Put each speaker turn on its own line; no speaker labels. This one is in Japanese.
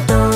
こと